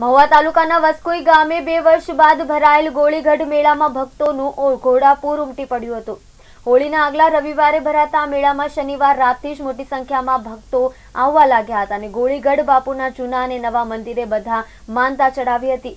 મહુવા તાલુકાના વસ્કોઈ ગામે બે વર્ષ બાદ ભરાયેલ ગોળીગઢ મેળામાં ભક્તોનું ઘોડાપૂર ઉમટી પડ્યું હતું. હોળીના આગલા રવિવારે ભરાતા આ મેળામાં શનિવાર રાતથી જ મોટી સંખ્યામાં ભક્તો આવવા લાગ્યા હતા અને ગોળીગઢ બાપુના જૂના અને નવા મંદિરે બધા માનતા ચડાવી હતી.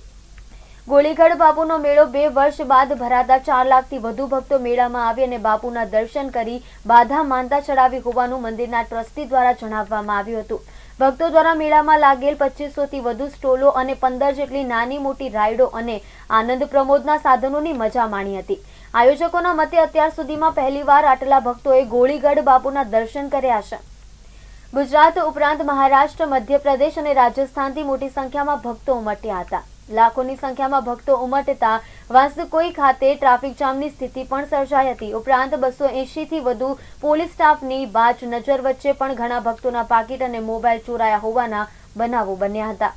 ગોળીગઢ બાપુનો મેળો બે વર્ષ બાદ ભરાતા ચાર લાખથી વધુ ભક્તો મેળામાં આવી અને બાપુના દર્શન કરી બાધા માનતા ચડાવી હોવાનું મંદિરના ટ્રસ્ટી દ્વારા જણાવવામાં આવ્યું હતું. ભક્તો દ્વારા મેળામાં લાગેલ પચીસોથી વધુ સ્ટોલો અને પંદર જેટલી નાની મોટી રાઇડો અને આનંદ પ્રમોદના સાધનોની મજા માણી હતી. આયોજકોના મતે અત્યાર સુધીમાં પહેલીવાર આટલા ભક્તોએ ગોળીગઢ બાપુના દર્શન કર્યા છે. ગુજરાત ઉપરાંત મહારાષ્ટ્ર, મધ્યપ્રદેશ અને રાજસ્થાનથી મોટી સંખ્યામાં ભક્તો ઉમટ્યા હતા. લાખોની સંખ્યામાં ભક્તો ઉમટતા વાંસકોઈ ખાતે ટ્રાફિક જામની સ્થિતિ પણ સર્જાઈ હતી. ઉપરાંત બસો થી વધુ પોલીસ સ્ટાફની બાજ નજર વચ્ચે પણ ઘણા ભક્તોના પાકીટ અને મોબાઈલ ચોરાયા હોવાના બનાવો બન્યા હતા.